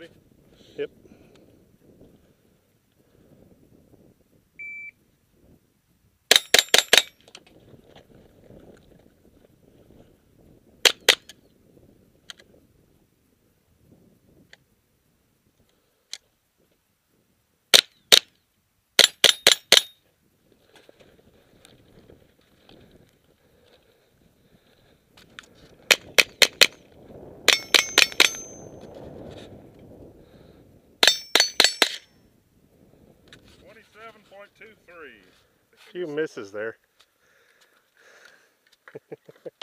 Ready? Yep. 7.23. Few misses there.